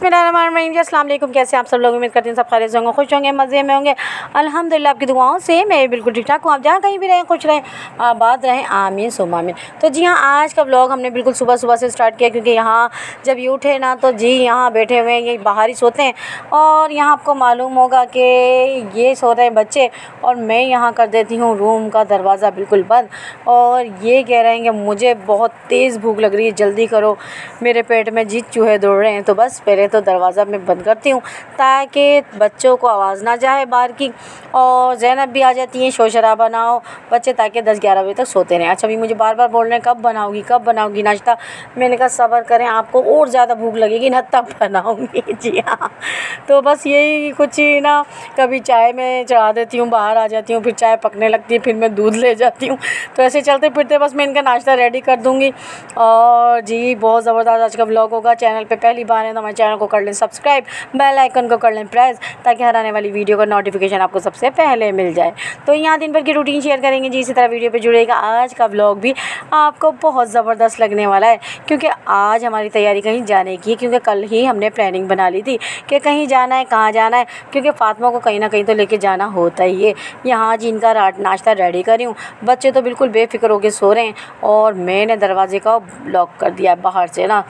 अस्सलाम वालेकुम कैसे आप सब लोग उम्मीद करते हैं सबसे होंगे, खुश होंगे, मज़े में होंगे। अल्हम्दुलिल्लाह, आपकी दुआओं से मैं बिल्कुल ठीक ठाक हूँ। आप जहाँ कहीं भी रहें, खुश रहें, आबाद रहें। आमीन सुम आमीन। तो जी हाँ आज का ब्लॉग हमने बिल्कुल सुबह सुबह से स्टार्ट किया क्योंकि यहाँ जब ये उठे ना तो जी यहाँ बैठे हुए हैं, ये बाहर ही सोते हैं। और यहाँ आपको मालूम होगा कि ये सो रहे हैं बच्चे और मैं यहाँ कर देती हूँ, रूम का दरवाज़ा बिल्कुल बंद। और ये कह रहे हैं कि मुझे बहुत तेज़ भूख लग रही है, जल्दी करो। मेरे पेट में जीत चूहे दौड़ रहे हैं तो बस पहले तो दरवाज़ा मैं बंद करती हूँ ताकि बच्चों को आवाज़ ना जाए बाहर की। और जैनब भी आ जाती हैं, शोर शराबा ना हो बच्चे, ताकि दस ग्यारह बजे तक सोते रहें। अच्छा अभी मुझे बार बार बोल रहे हैं, कब बनाओगी कब बनाओगी नाश्ता? मैंने कहा, सब्र करें, आपको और ज़्यादा भूख लगेगी ना तब बनाऊँगी। जी हाँ। तो बस यही कुछ ना, कभी चाय में चढ़ा देती हूँ, बाहर आ जाती हूँ, फिर चाय पकने लगती है, फिर मैं दूध ले जाती हूँ। तो ऐसे चलते फिरते बस मैं इनका नाश्ता रेडी कर दूँगी। और जी, बहुत ज़बरदस्त आज का ब्लॉग होगा। चैनल पे पहली बार है तो हमारे चैनल को कर लें सब्सक्राइब बेल आइकन को कर लें प्रेस ताकि हर आने वाली वीडियो का नोटिफिकेशन आपको सबसे पहले मिल जाए। तो यहाँ दिन भर की रूटीन शेयर करेंगे जी, इसी तरह वीडियो पर जुड़ेगा। आज का ब्लॉग भी आपको बहुत ज़बरदस्त लगने वाला है, क्योंकि आज हमारी तैयारी कहीं जाने की है, क्योंकि कल ही हमने प्लानिंग बना ली थी कि कहीं जाना है, कहाँ जाना है, क्योंकि फ़ातिमा को कहीं ना कहीं तो लेके जाना होता ही है। यहाँ जी इनका नाश्ता रेडी करी हूँ। बच्चे तो बिल्कुल बेफिक्र होकर सो रहे हैं और मैंने दरवाजे का लॉक कर दिया बाहर से ना।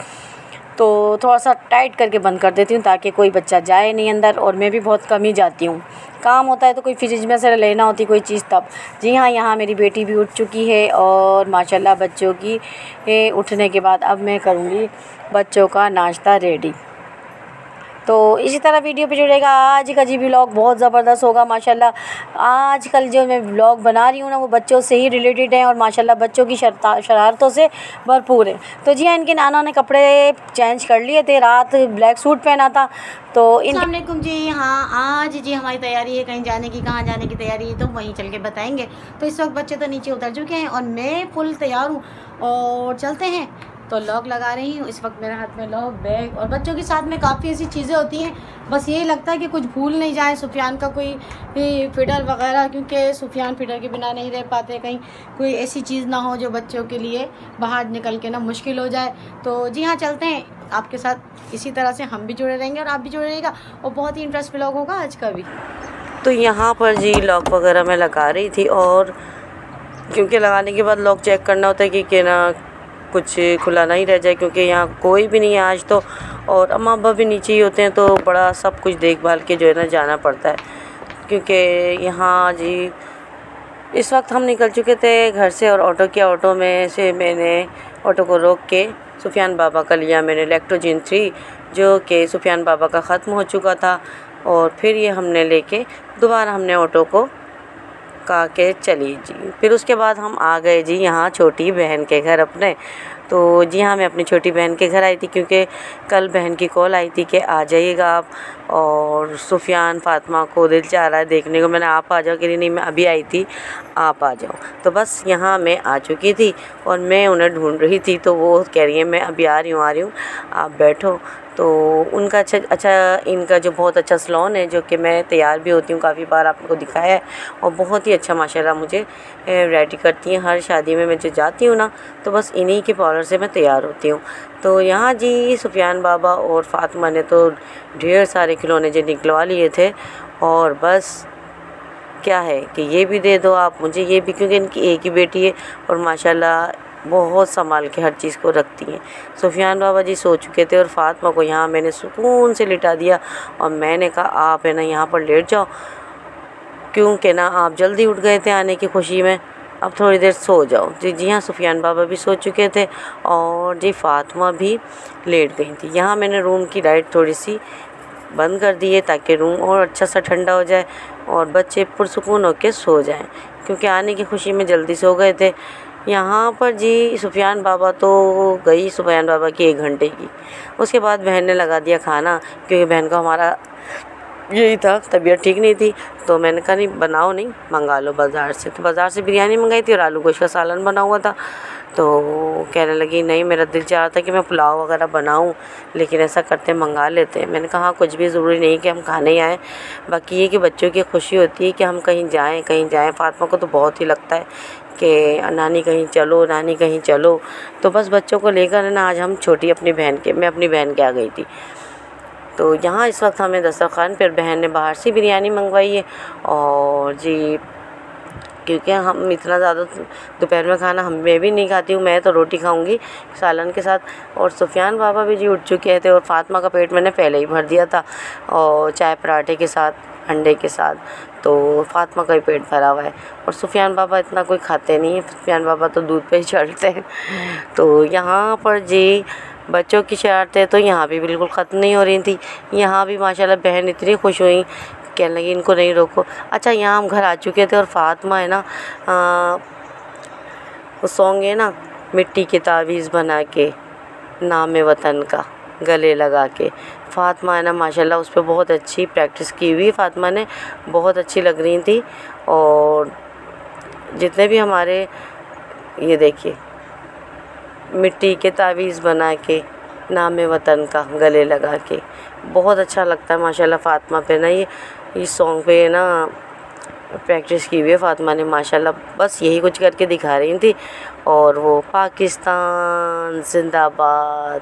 तो थोड़ा सा टाइट करके बंद कर देती हूँ ताकि कोई बच्चा जाए नहीं अंदर और मैं भी बहुत कम ही जाती हूँ। काम होता है तो कोई फ्रिज में से लेना होती कोई चीज़ तब। जी हाँ यहाँ मेरी बेटी भी उठ चुकी है और माशाल्लाह बच्चों की उठने के बाद अब मैं करूँगी बच्चों का नाश्ता रेडी तो इसी तरह वीडियो पे जुड़ेगा आज का जी ब्लॉग बहुत ज़बरदस्त होगा, माशाल्लाह। आजकल जो मैं ब्लॉग बना रही हूँ ना, वो बच्चों से ही रिलेटेड है और माशाल्लाह बच्चों की शरारतों से भरपूर है। तो जी हाँ इनके नाना ने कपड़े चेंज कर लिए थे, रात ब्लैक सूट पहना था। तो इनकुम जी हाँ आज जी हमारी तैयारी है, कहीं जाने की, कहाँ जाने की तैयारी है तो वहीं चल के बताएँगे। तो इस वक्त बच्चे तो नीचे उतर चुके हैं और मैं फुल तैयार हूँ और चलते हैं। तो लॉक लगा रही हूँ। इस वक्त मेरे हाथ में लॉक बैग और बच्चों के साथ में काफ़ी ऐसी चीज़ें होती हैं। बस यही लगता है कि कुछ भूल नहीं जाए सुफियान का कोई फिडर वगैरह क्योंकि सुफियान फिडर के बिना नहीं रह पाते कहीं। कोई ऐसी चीज़ ना हो जो बच्चों के लिए बाहर निकल के ना मुश्किल हो जाए। तो जी हाँ चलते हैं। आपके साथ इसी तरह से हम भी जुड़े रहेंगे और आप भी जुड़े रहेगा और बहुत ही इंटरेस्ट ब्लॉग होगा आज का भी। तो यहाँ पर जी लॉक वगैरह मैं लगा रही थी और क्योंकि लगाने के बाद लॉक चेक करना होता है कि, ना कुछ खुला नहीं रह जाए क्योंकि यहाँ कोई भी नहीं है आज तो। और अम्मा अब्बा भी नीचे ही होते हैं तो बड़ा सब कुछ देखभाल के जो है ना जाना पड़ता है। क्योंकि यहाँ जी, इस वक्त हम निकल चुके थे घर से और ऑटो किया ऑटो में से मैंने ऑटो को रोक के सुफियान बाबा का लिया मैंने लेक्टोजिन थ्री, जो कि सुफियान बाबा का ख़त्म हो चुका था। और फिर ये हमने लेके दोबारा हमने ऑटो को का के चली जी। फिर उसके बाद हम आ गए जी यहाँ छोटी बहन के घर अपने। तो जी हाँ मैं अपनी छोटी बहन के घर आई थी क्योंकि कल बहन की कॉल आई थी कि आ जाइएगा आप। और सुफियान फातिमा को दिल चाह रहा है देखने को। मैंने आप आ जाओ कि नहीं, मैं अभी आई थी, आप आ जाओ। तो बस यहाँ मैं आ चुकी थी और मैं उन्हें ढूंढ रही थी। तो वो कह रही है, मैं अभी आ रही हूँ, आ रही हूँ, आप बैठो। तो उनका अच्छा अच्छा इनका जो बहुत अच्छा सलोन है, जो कि मैं तैयार भी होती हूँ, काफ़ी बार आपको दिखाया है, और बहुत ही अच्छा माशाल्लाह, मुझे रेडी करती हैं। हर शादी में मैं जो जाती हूँ ना तो बस इन्हीं के पार्लर से मैं तैयार होती हूँ। तो यहाँ जी, सुफियान बाबा और फातिमा ने तो ढेर सारे खिलौने जो निकलवा लिए थे, और बस क्या है कि ये भी दे दो आप, मुझे ये भी, क्योंकि इनकी एक ही बेटी है, और माशाल्लाह बहुत संभाल के हर चीज़ को रखती हैं। सुफियान बाबा जी सो चुके थे और फातिमा को यहाँ मैंने सुकून से लिटा दिया और मैंने कहा, आप है ना यहाँ पर लेट जाओ। क्योंकि ना आप जल्दी उठ गए थे आने की खुशी में। अब थोड़ी देर सो जाओ। जी जी हाँ सुफियान बाबा भी सो चुके थे और जी फातिमा भी लेट गई थी। यहाँ मैंने रूम की लाइट थोड़ी सी बंद कर दिए ताकि रूम और अच्छा सा ठंडा हो जाए और बच्चे पुरसकून होकर सो जाएँ। क्योंकि आने की खुशी में जल्दी सो गए थे। यहाँ पर जी सुफियान बाबा तो गई सुफियान बाबा की एक घंटे की। उसके बाद बहन ने लगा दिया खाना, क्योंकि बहन का हमारा यही था, तबीयत ठीक नहीं थी तो मैंने कहा, नहीं, बनाओ नहीं, मंगा लो बाज़ार से। तो बाज़ार से बिरयानी मंगाई थी और आलू गोश्त का सालन बना हुआ था। तो कहने लगी, नहीं, मेरा दिल चाह रहा था कि मैं पुलाव वगैरह बनाऊँ, लेकिन ऐसा करते मंगा लेते मैंने कहा हाँ कुछ भी ज़रूरी नहीं कि हम खाने ही आएँ, बाकी ये कि बच्चों की खुशी होती है कि हम कहीं जाएँ कहीं जाएँ। फातमा को तो बहुत ही लगता है कि, नानी कहीं चलो, नानी कहीं चलो। तो बस बच्चों को लेकर ना, आज हम छोटी अपनी बहन के, मैं अपनी बहन के आ गई थी। तो यहाँ इस वक्त हमें दस्तरखान फिर बहन ने बाहर से बिरयानी मंगवाई है। और जी, क्योंकि हम इतना ज़्यादा दोपहर में खाना हम मैं भी नहीं खाती हूँ, मैं तो रोटी खाऊँगी सालन के साथ। और सुफियान बाबा भी जी उठ चुके थे और फातिमा का पेट मैंने पहले ही भर दिया था, और चाय पराठे के साथ। अंडे के साथ। तो फातिमा का ही पेट भरा हुआ है। और सुफियान बाबा इतना कोई खाते नहीं है। सुफियान बाबा तो दूध पे ही चढ़ते हैं। तो यहाँ पर जी, बच्चों की शरारतें तो यहाँ भी बिल्कुल ख़त्म नहीं हो रही थी। यहाँ भी माशाल्लाह बहन इतनी खुश हुई, कहने लगी, इनको नहीं रोको। अच्छा यहाँ हम घर आ चुके थे और फातिमा है ना वो सॉन्ग है ना, मिट्टी के तावीज़ बना के, नाम वतन का। गले लगा के। फ़ातिमा है ना, माशाल्लाह, उस पर बहुत अच्छी प्रैक्टिस की हुई। फ़ातिमा ने बहुत अच्छी लग रही थी और जितने भी हमारे, ये देखिए, मिट्टी के तावीज़ बना के, नाम वतन का गले लगा के। बहुत अच्छा लगता है, माशाल्लाह, फ़ातिमा पे ना ये इस सॉन्ग पे ना प्रैक्टिस की हुई है फ़ातिमा ने, माशाल्लाह। बस यही कुछ करके दिखा रही थी और वो पाकिस्तान, जिंदाबाद।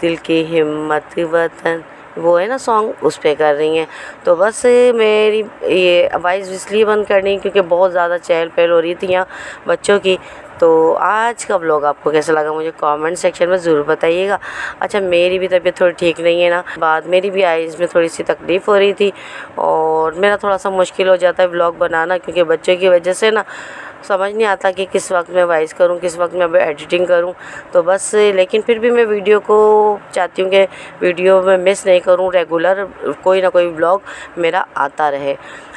दिल की हिम्मत, वतन, वो है ना सॉन्ग उस पर कर रही हैं। तो बस मेरी ये आवाज़ इसलिए बंद करनी क्योंकि बहुत ज़्यादा चहल पहल हो रही थी यहाँ बच्चों की। तो आज का ब्लॉग आपको कैसा लगा मुझे कमेंट सेक्शन में ज़रूर बताइएगा। अच्छा मेरी भी तबीयत थोड़ी ठीक नहीं है ना, बाद मेरी भी आइज़ में थोड़ी सी तकलीफ़ हो रही थी और मेरा थोड़ा सा मुश्किल हो जाता है ब्लॉग बनाना क्योंकि बच्चों की वजह से ना समझ नहीं आता कि किस वक्त मैं वॉइस करूँ, किस वक्त मैं एडिटिंग करूँ। तो बस, लेकिन फिर भी मैं वीडियो को चाहती हूँ कि वीडियो में मिस नहीं करूँ रेगुलर कोई ना कोई ब्लॉग मेरा आता रहे।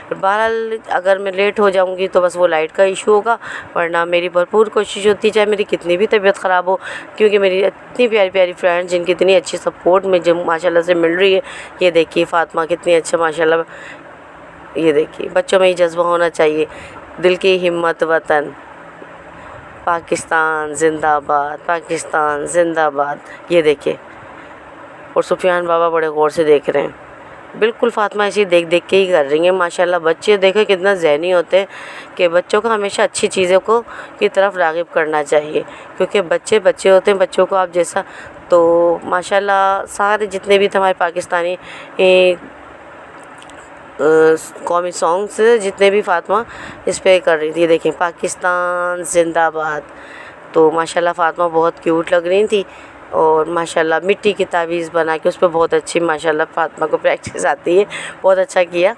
बहरहाल, अगर मैं लेट हो जाऊँगी तो बस वो लाइट का इशू होगा, वरना मेरी भरपूर कोशिश होती, चाहे मेरी कितनी भी तबीयत ख़राब हो, क्योंकि मेरी इतनी प्यारी प्यारी फ्रेंड्स जिनकी इतनी अच्छी सपोर्ट मुझे, माशाल्लाह से मिल रही है। ये देखिए, फ़ातिमा कितनी अच्छा माशाल्लाह, ये देखिए, बच्चों में ये जज्बा होना चाहिए। दिल की हिम्मत वतन। पाकिस्तान जिंदाबाद पाकिस्तान जिंदाबाद। ये देखिए, और सुफियान बाबा बड़े गौर से देख रहे हैं। बिल्कुल फातिमा ऐसी देख देख के ही कर रही हैं, माशाल्लाह। बच्चे देखे कितना जहनी होते हैं कि बच्चों को हमेशा अच्छी चीज़ों को की तरफ़ रागिब करना चाहिए। क्योंकि बच्चे बच्चे होते हैं, बच्चों को आप जैसा तो माशाल्लाह सारे जितने भी थे हमारे पाकिस्तानी कौमी सॉन्ग्स जितने भी फातमा इस पर कर रही थी। देखें, पाकिस्तान, जिंदाबाद। तो माशाल्लाह फातिमा बहुत क्यूट लग रही थी। और माशाल्लाह मिट्टी की तावीज़ बना के उस पर बहुत अच्छी माशाल्लाह फातिमा को प्रैक्टिस आती है। बहुत अच्छा किया।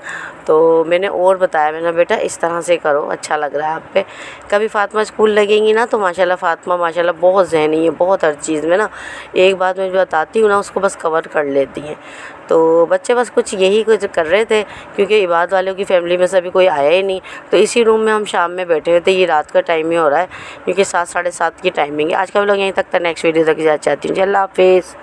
तो मैंने और बताया, मैंने बेटा, इस तरह से करो अच्छा लग रहा है आप पे। कभी फातिमा स्कूल लगेंगी ना तो माशाल्लाह फातिमा माशाल्लाह बहुत जहनी है, बहुत हर चीज़ में ना। एक बात मैं जो बताती हूँ ना, उसको बस कवर कर लेती हैं। तो बच्चे बस कुछ यही कुछ कर रहे थे, क्योंकि इबाद वालों की फ़ैमिली में से अभी कोई आया ही नहीं। तो इसी रूम में हम शाम में बैठे हुए थे, ये रात का टाइम ही हो रहा है, क्योंकि सात, साढ़े सात की टाइमिंग है। आज का लोग यहीं तक था नेक्स्ट वीडियो तक जा चाहती हूँ अल्लाह हाफिज़